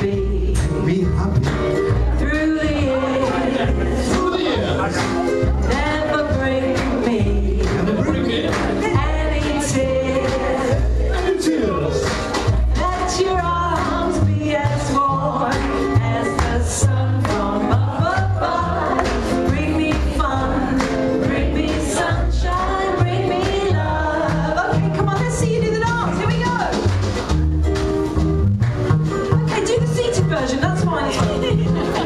happy. Be happy. Come on, come on.